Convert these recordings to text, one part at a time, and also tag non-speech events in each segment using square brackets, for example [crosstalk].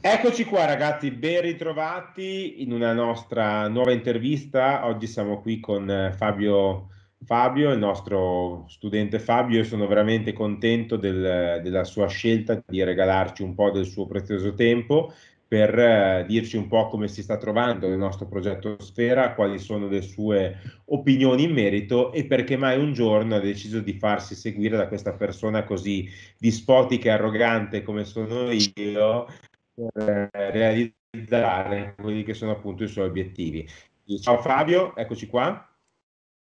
Eccoci qua ragazzi, ben ritrovati in una nostra nuova intervista. Oggi siamo qui con eh, Fabio, Fabio il nostro studente Fabio. Io sono veramente contento del, della sua scelta di regalarci un po' del suo prezioso tempo per eh, dirci un po' come si sta trovando il nostro progetto Sfera, quali sono le sue opinioni in merito e perché mai un giorno ha deciso di farsi seguire da questa persona così dispotica e arrogante come sono io per eh, realizzare quelli che sono appunto i suoi obiettivi. Ciao Fabio, eccoci qua.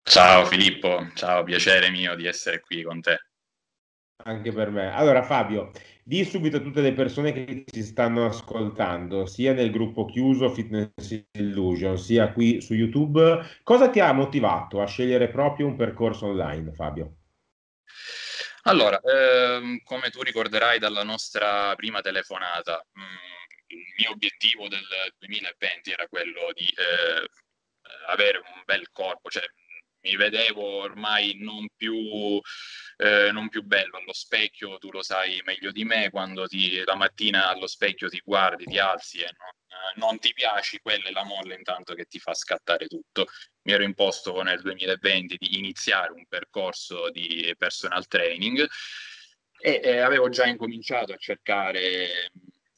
Ciao Filippo, ciao, piacere mio di essere qui con te. Anche per me. Allora Fabio, di subito a tutte le persone che ci stanno ascoltando, sia nel gruppo chiuso Fitness Illusion, sia qui su YouTube, cosa ti ha motivato a scegliere proprio un percorso online, Fabio? Allora, ehm, come tu ricorderai dalla nostra prima telefonata, mh, mm, il mio obiettivo del 2020 era quello di eh, avere un bel corpo, cioè mi vedevo ormai non più, eh, non più, bello allo specchio, tu lo sai meglio di me, quando ti, la mattina allo specchio ti guardi, ti alzi e non, eh, non ti piaci, quella è la molla intanto che ti fa scattare tutto. Mi ero imposto nel 2020 di iniziare un percorso di personal training e eh, avevo già incominciato a cercare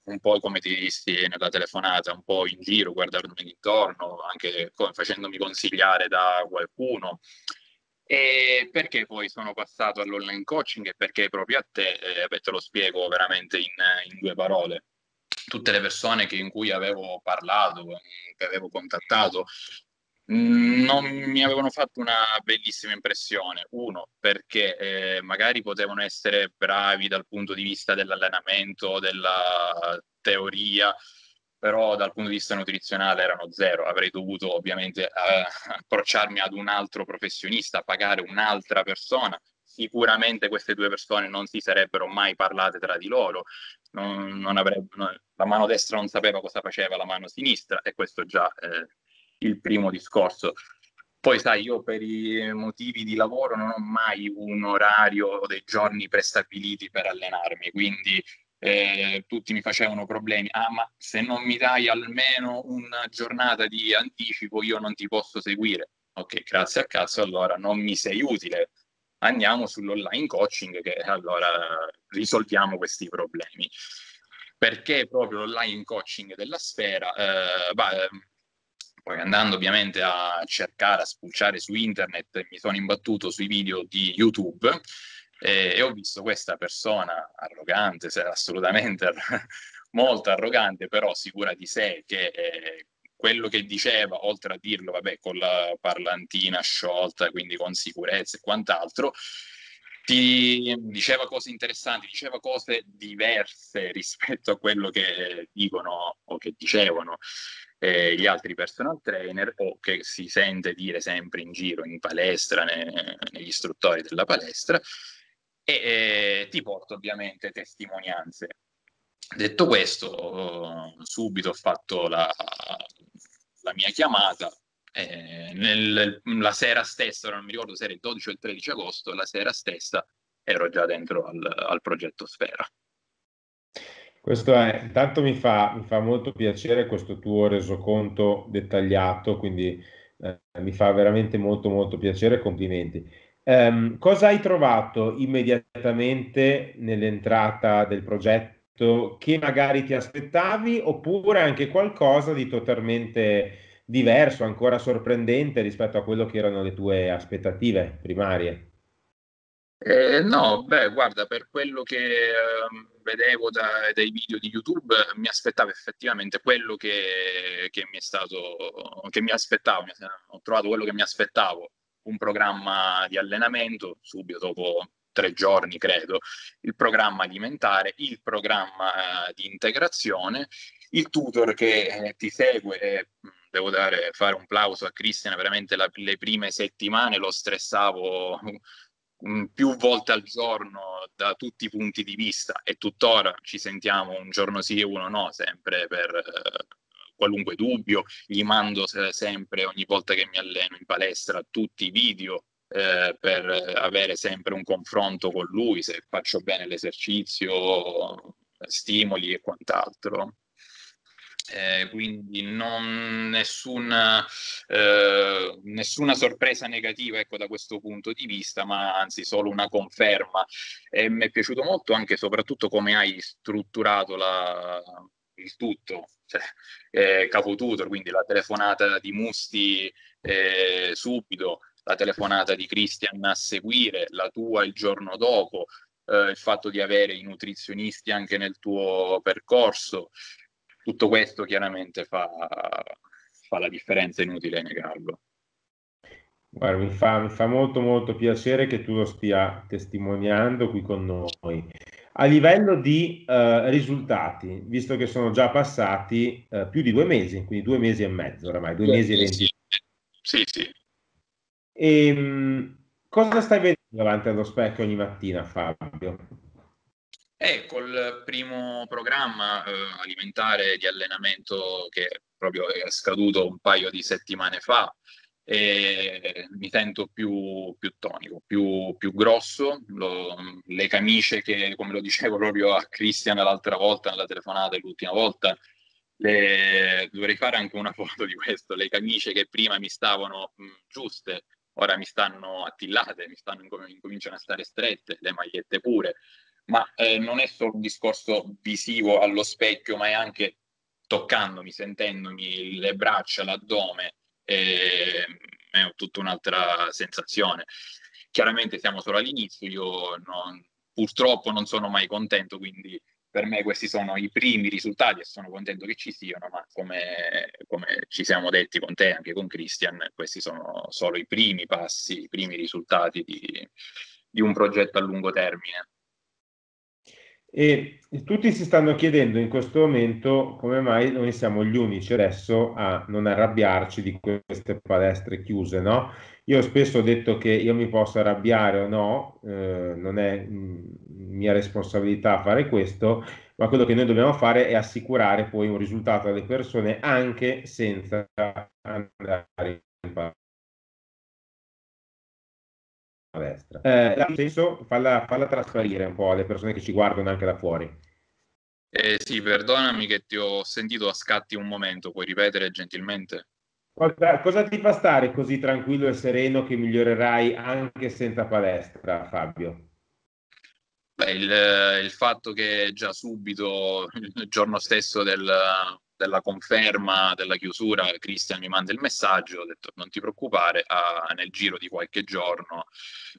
un po' come ti dissi nella telefonata, un po' in giro, guardarmi intorno, anche facendomi consigliare da qualcuno. E perché poi sono passato all'online coaching e perché proprio a te, eh, te lo spiego veramente in, in due parole. Tutte le persone che, in cui avevo parlato, che avevo contattato, non mi avevano fatto una bellissima impressione. Uno, perché eh, magari potevano essere bravi dal punto di vista dell'allenamento, della teoria, però dal punto di vista nutrizionale erano zero. Avrei dovuto ovviamente eh, approcciarmi ad un altro professionista, pagare un'altra persona. Sicuramente queste due persone non si sarebbero mai parlate tra di loro, non, non avrebbe, non, la mano destra non sapeva cosa faceva la mano sinistra e questo già eh, il primo discorso. Poi sai, io per i motivi di lavoro non ho mai un orario o dei giorni prestabiliti per allenarmi, quindi eh, tutti mi facevano problemi. Ah, ma se non mi dai almeno una giornata di anticipo, io non ti posso seguire. Ok, grazie a cazzo, allora non mi sei utile. Andiamo sull'online coaching che allora risolviamo questi problemi. Perché proprio l'online coaching della sfera? Eh, bah, poi andando ovviamente a cercare, a spulciare su internet, mi sono imbattuto sui video di YouTube eh, e ho visto questa persona arrogante, assolutamente [laughs] molto arrogante, però sicura di sé, che eh, quello che diceva, oltre a dirlo, vabbè, con la parlantina sciolta, quindi con sicurezza e quant'altro, ti diceva cose interessanti, diceva cose diverse [laughs] rispetto a quello che dicono o che dicevano eh, gli altri personal trainer o che si sente dire sempre in giro in palestra, ne, negli istruttori della palestra e eh, ti porto ovviamente testimonianze. Detto questo, subito ho fatto la, la mia chiamata. Eh, nel, la sera stessa, non mi ricordo se era il 12 o il 13 agosto, la sera stessa ero già dentro al, al progetto Sfera. Questo è, intanto mi fa, mi fa molto piacere questo tuo resoconto dettagliato, quindi eh, mi fa veramente molto molto piacere, complimenti. Um, cosa hai trovato immediatamente nell'entrata del progetto che magari ti aspettavi oppure anche qualcosa di totalmente diverso, ancora sorprendente rispetto a quello che erano le tue aspettative primarie? Eh, no, beh, guarda, per quello che eh, vedevo da, dai video di YouTube, mi aspettavo effettivamente quello che, che mi è stato, che mi aspettavo, ho trovato quello che mi aspettavo, un programma di allenamento subito dopo tre giorni, credo, il programma alimentare, il programma eh, di integrazione, il tutor che eh, ti segue e devo dare, fare un plauso a Cristian, veramente la, le prime settimane lo stressavo Mm, più volte al giorno da tutti i punti di vista e tuttora ci sentiamo un giorno sì e uno no, sempre per eh, qualunque dubbio, gli mando sempre ogni volta che mi alleno in palestra tutti i video eh, per avere sempre un confronto con lui, se faccio bene l'esercizio, stimoli e quant'altro. Eh, quindi non, nessuna, eh, nessuna, sorpresa negativa ecco, da questo punto di vista, ma anzi solo una conferma. E mi è piaciuto molto anche soprattutto come hai strutturato la, il tutto, cioè, eh, capotutor, quindi la telefonata di Musti eh, subito, la telefonata di Christian a seguire, la tua il giorno dopo, eh, il fatto di avere i nutrizionisti anche nel tuo percorso, tutto questo chiaramente fa, fa la differenza, inutile negarlo. Guarda, mi fa, mi fa molto molto piacere che tu lo stia testimoniando qui con noi. A livello di uh, risultati, visto che sono già passati uh, più di due mesi, quindi due mesi e mezzo oramai, due, due mesi e venti. Sì, sì. E, um, cosa stai vedendo davanti allo specchio ogni mattina, Fabio? Eh, col primo programma eh, alimentare di allenamento che proprio è scaduto un paio di settimane fa, e mi sento più, più tonico, più, più grosso. Lo, le camicie che, come lo dicevo [laughs] proprio a Christian l'altra volta nella telefonata, l'ultima volta, le, dovrei fare anche una foto di questo. Le camicie che prima mi stavano mh, giuste, ora mi stanno attillate, mi stanno, incominciano a stare strette, le magliette pure. Ma eh, non è solo un discorso visivo allo specchio, ma è anche toccandomi, sentendomi le braccia, l'addome e, è tutta un'altra sensazione. Chiaramente siamo solo all'inizio, io non, purtroppo non sono mai contento, quindi per me questi sono i primi risultati e sono contento che ci siano, ma come, come, ci siamo detti con te, anche con Christian, questi sono solo i primi passi, i primi risultati di, di un progetto a lungo termine. E tutti si stanno chiedendo in questo momento come mai noi siamo gli unici adesso a non arrabbiarci di queste palestre chiuse, no? Io spesso ho detto che io mi posso arrabbiare o no, eh, non è mh, mia responsabilità fare questo, ma quello che noi dobbiamo fare è assicurare poi un risultato alle persone anche senza andare in palestra palestra. Eh, senso, falla, falla trasparire un po' alle persone che ci guardano anche da fuori. Eh, sì, perdonami che ti ho sentito a scatti un momento, puoi ripetere gentilmente? Cosa, cosa, ti fa stare così tranquillo e sereno che migliorerai anche senza palestra, Fabio? Beh, il, il fatto che già subito, il giorno stesso del, della conferma della chiusura, Cristian mi manda il messaggio, ho detto non ti preoccupare, ah, nel giro di qualche giorno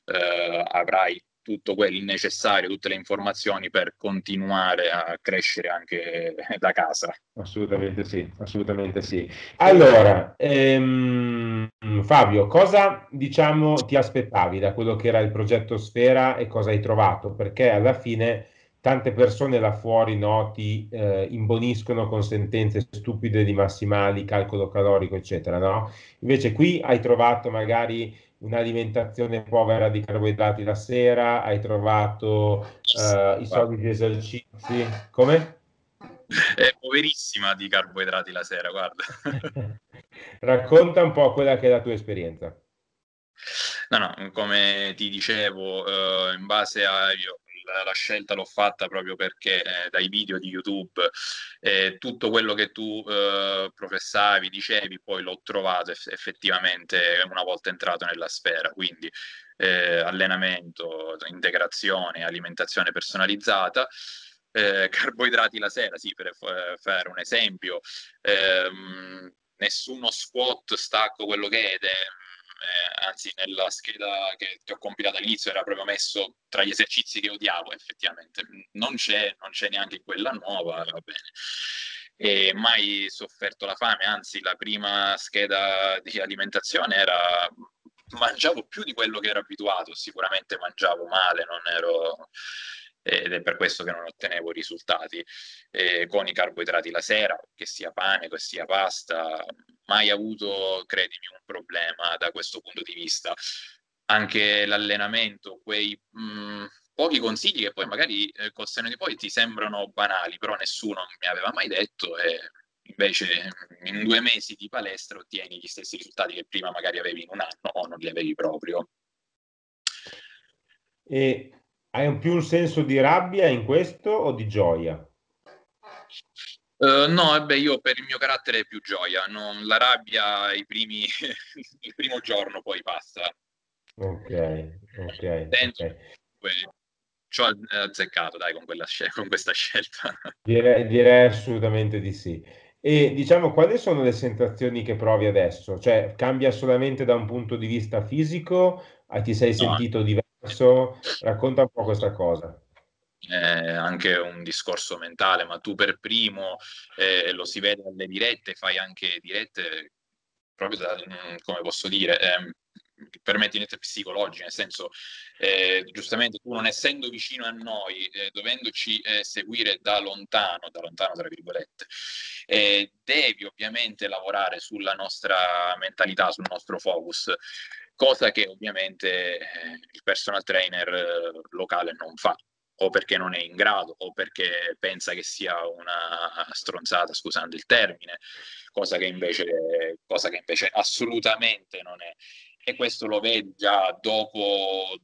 eh, avrai tutto quel necessario, tutte le informazioni per continuare a crescere anche da casa. Assolutamente sì, assolutamente sì. Allora, ehm, Fabio, cosa diciamo ti aspettavi da quello che era il progetto Sfera e cosa hai trovato? Perché alla fine tante persone là fuori no, ti eh, imboniscono con sentenze stupide di massimali, calcolo calorico, eccetera. No? Invece qui hai trovato magari un'alimentazione povera di carboidrati la sera, hai trovato eh, i soliti esercizi. Come? È poverissima di carboidrati la sera, guarda. [laughs] Racconta un po' quella che è la tua esperienza. No, no, come ti dicevo, eh, in base a io la, scelta l'ho fatta proprio perché eh, dai video di YouTube eh, tutto quello che tu eh, professavi, dicevi, poi l'ho trovato eff- effettivamente una volta entrato nella sfera. Quindi eh, allenamento, integrazione, alimentazione personalizzata. Eh, carboidrati la sera, sì, per f- fare un esempio, ehm, nessuno squat stacco quello che è, eh, anzi nella scheda che ti ho compilato all'inizio era proprio messo tra gli esercizi che odiavo effettivamente, non c'è, non c'è neanche quella nuova, va bene. E mai sofferto la fame, anzi la prima scheda di alimentazione era mangiavo più di quello che ero abituato, sicuramente mangiavo male, non ero ed è per questo che non ottenevo risultati eh, con i carboidrati la sera, che sia pane, che sia pasta, mai avuto, credimi, un problema da questo punto di vista. Anche l'allenamento, quei mh, mm, pochi consigli che poi magari eh, col seno di poi ti sembrano banali, però nessuno mi aveva mai detto e invece in due mesi di palestra ottieni gli stessi risultati che prima magari avevi in un anno o non li avevi proprio. E hai più un senso di rabbia in questo o di gioia? Uh, no, beh, io per il mio carattere è più gioia, non, la rabbia i primi, [laughs] il primo giorno poi passa. Ok, ok. Dentro, okay. Ci ho azzeccato, dai, con, scel- con questa scelta. [laughs] Direi, direi, assolutamente di sì. E diciamo, quali sono le sensazioni che provi adesso? Cioè, cambia solamente da un punto di vista fisico? Ah, ti sei sentito no. diverso? Racconta un po' questa cosa. È anche un discorso mentale, ma tu per primo, eh, lo si vede alle dirette, fai anche dirette proprio da, mm, come posso dire, eh, per me dirette psicologiche, nel senso, eh, giustamente tu non essendo vicino a noi, eh, dovendoci eh, seguire da lontano, da lontano tra virgolette, eh, devi ovviamente lavorare sulla nostra mentalità, sul nostro focus, cosa che ovviamente il personal trainer locale non fa o perché non è in grado o perché pensa che sia una stronzata, scusando il termine, cosa che invece, cosa che invece assolutamente non è. E questo lo vedi già dopo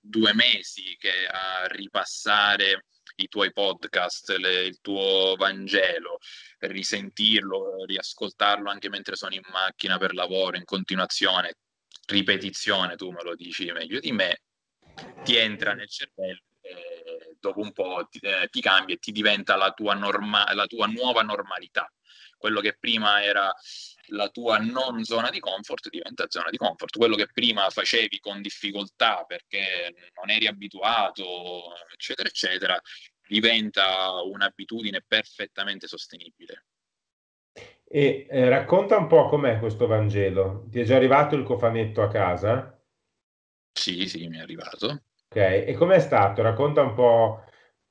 due mesi che a ripassare i tuoi podcast, le, il tuo Vangelo, risentirlo, riascoltarlo anche mentre sono in macchina per lavoro, in continuazione, ripetizione, tu me lo dici meglio di me, ti entra nel cervello eh, dopo un po' ti, eh, ti, cambia e ti diventa la tua, norma- la tua nuova normalità. Quello che prima era la tua non zona di comfort diventa zona di comfort. Quello che prima facevi con difficoltà perché non eri abituato, eccetera, eccetera, diventa un'abitudine perfettamente sostenibile. E eh, racconta un po' com'è questo Vangelo. Ti è già arrivato il cofanetto a casa? Sì, sì, mi è arrivato. Ok, e com'è stato? Racconta un po',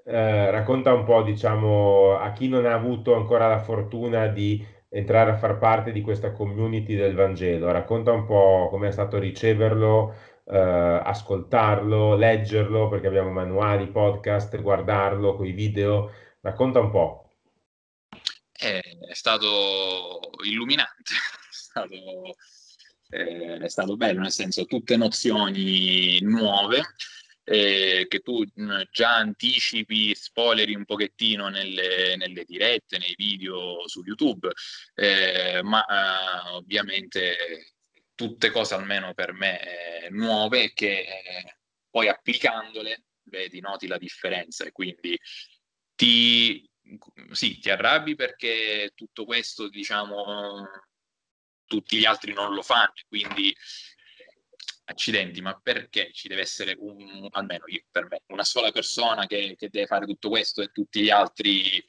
eh, racconta un po', diciamo, a chi non ha avuto ancora la fortuna di entrare a far parte di questa community del Vangelo. Racconta un po' com'è stato riceverlo, eh, ascoltarlo, leggerlo, perché abbiamo manuali, podcast, guardarlo, con i video. Racconta un po'. È stato illuminante, [laughs] è stato, eh, è stato bello, nel senso tutte nozioni nuove eh, che tu mh, mm, già anticipi, spoileri un pochettino nelle, nelle dirette, nei video su YouTube, eh, ma eh, ovviamente tutte cose almeno per me eh, nuove che eh, poi applicandole vedi, noti la differenza. E quindi ti, sì, ti arrabbi perché tutto questo, diciamo, tutti gli altri non lo fanno, quindi accidenti, ma perché ci deve essere un, almeno io, per me, una sola persona che, che deve fare tutto questo e tutti gli altri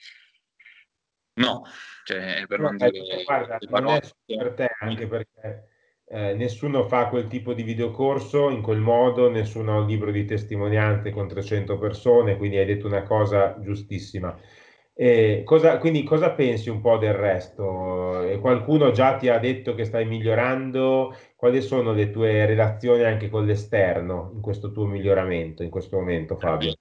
no, cioè per no, non dire ecco, guarda, non per te anche perché eh, nessuno fa quel tipo di videocorso in quel modo, nessuno ha un libro di testimonianze con 300 persone, quindi hai detto una cosa giustissima. Eh, cosa, quindi cosa pensi un po' del resto? Eh, qualcuno già ti ha detto che stai migliorando? Quali sono le tue relazioni anche con l'esterno in questo tuo miglioramento in questo momento, Fabio?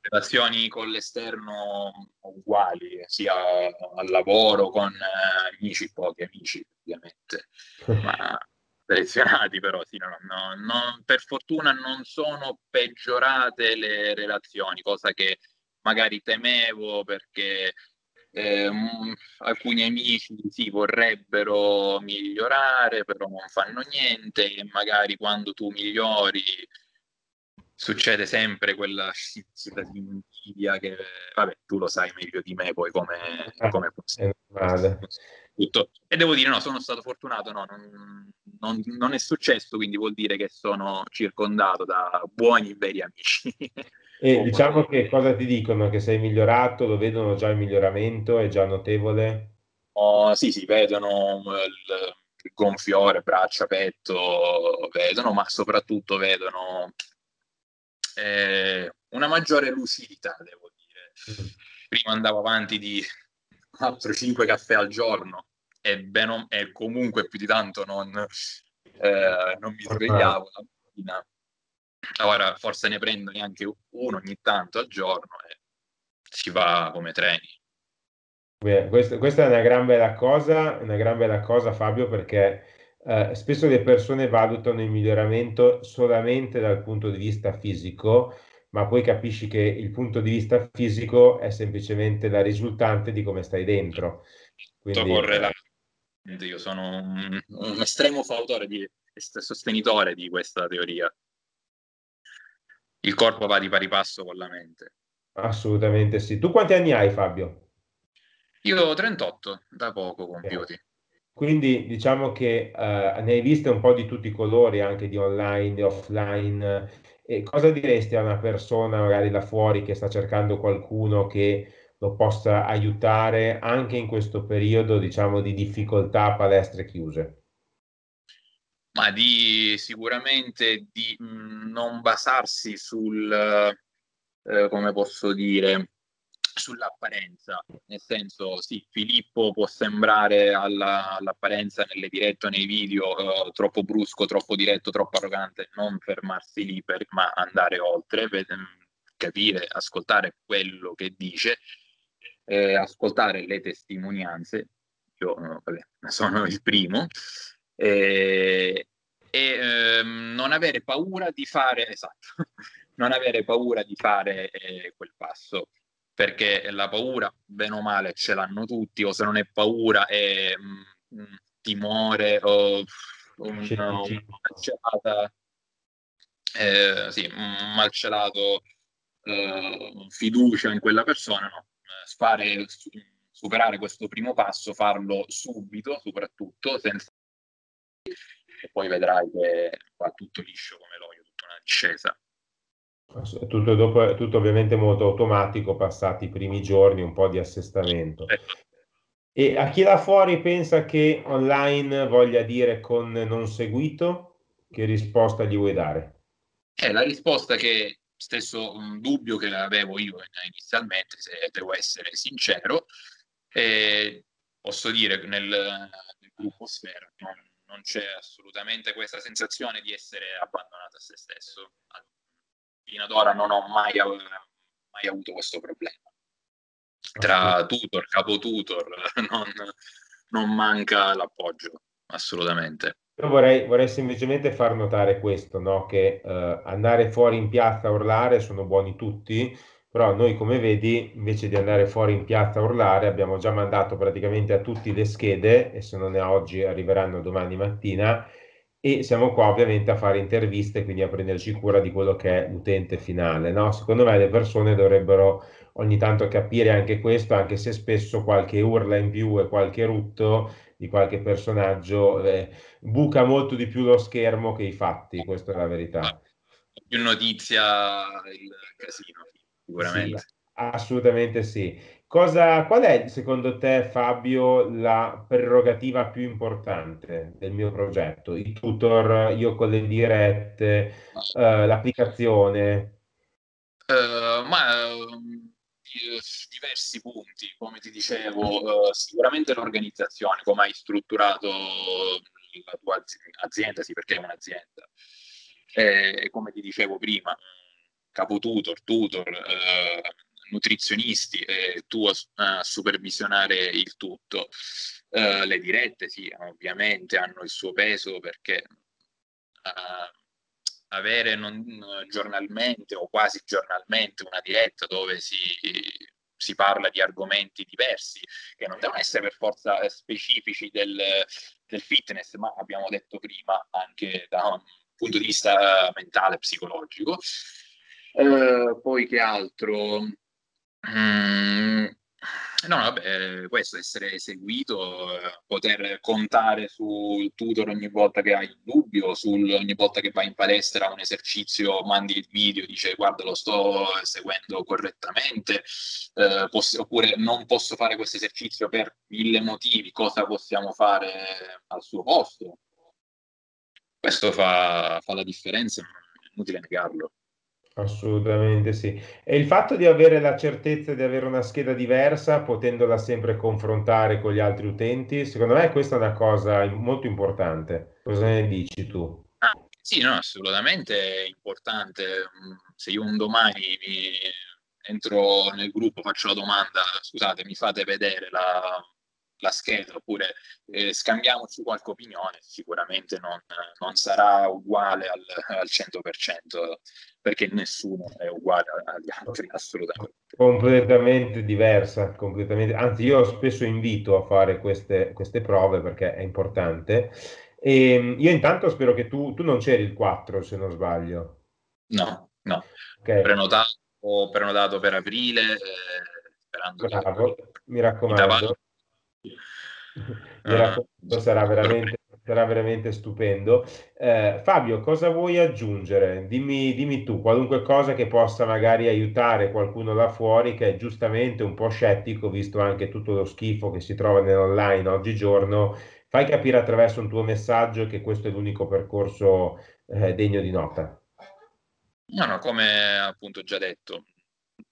Relazioni con l'esterno uguali, sia al lavoro, con eh, amici, pochi amici ovviamente, [laughs] ma selezionati però, sì, no, no, no, per fortuna non sono peggiorate le relazioni, cosa che magari temevo perché eh, alcuni amici sì, vorrebbero migliorare, però non fanno niente e magari quando tu migliori succede sempre quella scizzita di invidia che, vabbè, tu lo sai meglio di me poi come, ah, come funziona. Tutto. E devo dire, no, sono stato fortunato, no, non, non, non, è successo, quindi vuol dire che sono circondato da buoni, veri amici. [laughs] E diciamo che cosa ti dicono? Che sei migliorato, lo vedono già il miglioramento, è già notevole? Oh, sì, sì, vedono il, il gonfiore, braccia, petto, vedono, ma soprattutto vedono eh, una maggiore lucidità, devo dire. Mm. Prima andavo avanti di 4-5 caffè al giorno e, bene, e comunque più di tanto non, eh, non mi svegliavo la mattina Ora forse ne prendo neanche uno ogni tanto al giorno e si va come treni. Beh, questa, questa, è una gran bella cosa, una gran bella cosa Fabio, perché eh, spesso le persone valutano il miglioramento solamente dal punto di vista fisico ma poi capisci che il punto di vista fisico è semplicemente la risultante di come stai dentro. Quindi, io sono un, un estremo fautore di, sostenitore di questa teoria. Il corpo va di pari passo con la mente. Assolutamente sì. Tu quanti anni hai, Fabio? Io ho 38, da poco compiuti. Quindi diciamo che uh, ne hai viste un po' di tutti i colori, anche di online, di offline. E cosa diresti a una persona, magari da fuori, che sta cercando qualcuno che lo possa aiutare anche in questo periodo, diciamo, di difficoltà a palestre chiuse? Ma di sicuramente di non basarsi sul, eh, come posso dire, sull'apparenza, nel senso sì, Filippo può sembrare alla, all'apparenza nelle dirette o nei video uh, troppo brusco, troppo diretto, troppo arrogante, non fermarsi lì per, ma andare oltre, per, capire, ascoltare quello che dice, eh, ascoltare le testimonianze, io vabbè, sono il primo, eh, e ehm, non avere paura di fare, esatto, [laughs] non avere paura di fare eh, quel passo perché la paura, bene o male, ce l'hanno tutti, o se non è paura è mh, mm, mm, timore o un, una malcelata, eh, sì, un malcelato eh, fiducia in quella persona, no? Fare, superare questo primo passo, farlo subito, soprattutto, senza e poi vedrai che va tutto liscio come l'olio, tutta una discesa. Tutto, dopo, tutto ovviamente molto automatico, passati i primi giorni, un po' di assestamento. E a chi là fuori pensa che online voglia dire con non seguito, che risposta gli vuoi dare? Eh, la risposta che stesso un dubbio che avevo io inizialmente, se devo essere sincero, eh, posso dire che nel, nel gruppo Sfera non, non, c'è assolutamente questa sensazione di essere abbandonato a se stesso fino ad ora non ho mai, mai avuto questo problema. Tra tutor, capo tutor, [laughs] non, non manca l'appoggio, assolutamente. Io vorrei, vorrei, semplicemente far notare questo, no? che eh, andare fuori in piazza a urlare sono buoni tutti, però noi come vedi invece di andare fuori in piazza a urlare abbiamo già mandato praticamente a tutti le schede e se non è oggi arriveranno domani mattina e siamo qua ovviamente a fare interviste, quindi a prenderci cura di quello che è l'utente finale. No? Secondo me le persone dovrebbero ogni tanto capire anche questo, anche se spesso qualche urla in più e qualche rutto di qualche personaggio eh, buca molto di più lo schermo che i fatti, questa è la verità. Più notizia il casino, sicuramente. Sì, assolutamente sì. Cosa, qual è secondo te, Fabio, la prerogativa più importante del mio progetto? I tutor, io con le dirette, uh, l'applicazione? Uh, ma uh, diversi punti, come ti dicevo, uh, sicuramente l'organizzazione, come hai strutturato la tua azienda, sì, perché è un'azienda. E, come ti dicevo prima, capo tutor, tutor nutrizionisti e tu a, a supervisionare il tutto. Uh, le dirette, sì, ovviamente hanno il suo peso perché uh, avere non, giornalmente o quasi giornalmente una diretta dove si, si, parla di argomenti diversi che non devono essere per forza specifici del, del fitness, ma abbiamo detto prima anche da un punto di vista mentale, psicologico. Uh, poi che altro? Mm, no, vabbè, questo, essere seguito, poter contare sul tutor ogni volta che hai un dubbio, sul, ogni volta che vai in palestra un esercizio, mandi il video, dice guarda lo sto seguendo correttamente, eh, poss- oppure non posso fare questo esercizio per mille motivi, cosa possiamo fare al suo posto? Questo fa, fa la differenza, è inutile negarlo. Assolutamente sì. E il fatto di avere la certezza di avere una scheda diversa, potendola sempre confrontare con gli altri utenti, secondo me questa è una cosa molto importante. Cosa ne dici tu? Ah, sì, no, assolutamente è importante. Mm, se io un domani mi entro nel gruppo, faccio la domanda, scusate, mi fate vedere la, la scheda oppure eh, scambiamoci qualche opinione, sicuramente non, non sarà uguale al, al, 100% perché nessuno è uguale agli altri, assolutamente. Completamente diversa, completamente. anzi io spesso invito a fare queste, queste prove perché è importante. E ehm, io intanto spero che tu, tu non c'eri il 4 se non sbaglio. No, no. Okay. Prenotato, prenotato per aprile, eh, sperando Bravo, che... mi raccomando. Mi raccomando, sarà veramente, sarà veramente stupendo. Eh, Fabio, cosa vuoi aggiungere? Dimmi, dimmi, tu, qualunque cosa che possa magari aiutare qualcuno là fuori che è giustamente un po' scettico, visto anche tutto lo schifo che si trova nell'online oggigiorno. Fai capire attraverso un tuo messaggio che questo è l'unico percorso eh, degno di nota. No, no, come appunto già detto,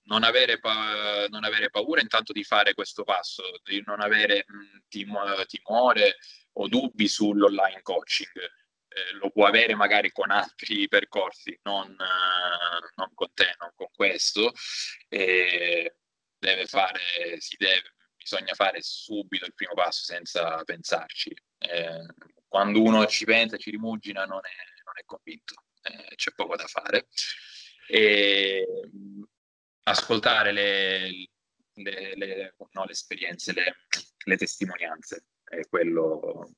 non avere, pa- non avere, paura intanto di fare questo passo, di non avere tim- timore o dubbi sull'online coaching. Eh, lo può avere magari con altri [laughs] percorsi, non, uh, non con te, non con questo. E deve fare, deve, bisogna fare subito il primo passo senza pensarci. Eh, quando uno ci pensa, ci rimugina, non è, non è convinto, eh, c'è poco da fare. E, ascoltare le, le, le, no, le esperienze, le, testimonianze, è quello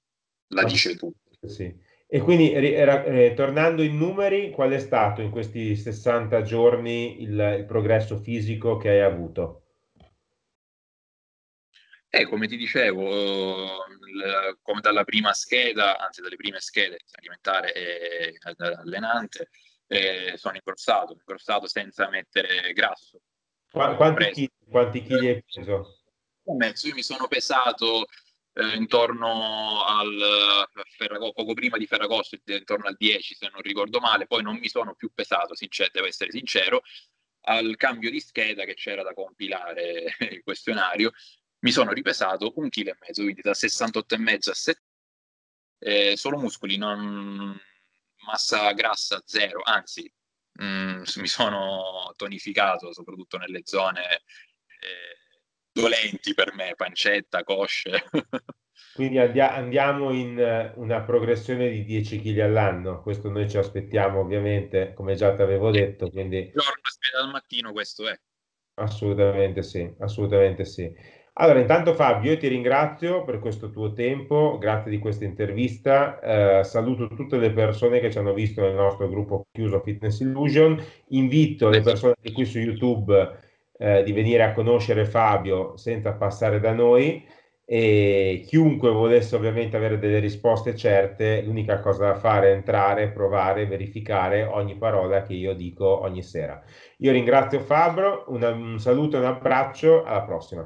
la dice tutto. Sì. E quindi eh, tornando in numeri, qual è stato in questi 60 giorni il, il progresso fisico che hai avuto? Eh, come ti dicevo, il, come dalla prima scheda, anzi dalle prime schede alimentare e allenante, eh, sono ingrossato, ingrossato senza mettere grasso. Qu- quanti, chili, quanti chili hai preso? Mezzo, io mi sono pesato eh, intorno al Ferragosto, poco prima di Ferragosto, intorno al 10 se non ricordo male, poi non mi sono più pesato, sincero, devo essere sincero, al cambio di scheda che c'era da compilare [laughs] il questionario, mi sono ripesato un chilo e mezzo, quindi da 68,5 a 7, eh, solo muscoli, non, massa grassa zero, anzi mh, mm, mi sono tonificato soprattutto nelle zone eh, dolenti per me, pancetta, cosce. [laughs] Quindi andia- andiamo in uh, una progressione di 10 kg all'anno, questo noi ci aspettiamo ovviamente, come già ti avevo detto. Quindi... Giorno, aspetta al mattino, questo è. Assolutamente sì, assolutamente sì. Allora, intanto Fabio, io ti ringrazio per questo tuo tempo, grazie di questa intervista. Eh, saluto tutte le persone che ci hanno visto nel nostro gruppo chiuso Fitness Illusion. Invito le persone qui su YouTube eh, di venire a conoscere Fabio senza passare da noi e chiunque volesse ovviamente avere delle risposte certe, l'unica cosa da fare è entrare, provare, verificare ogni parola che io dico ogni sera. Io ringrazio Fabio, un, un saluto e un abbraccio, alla prossima.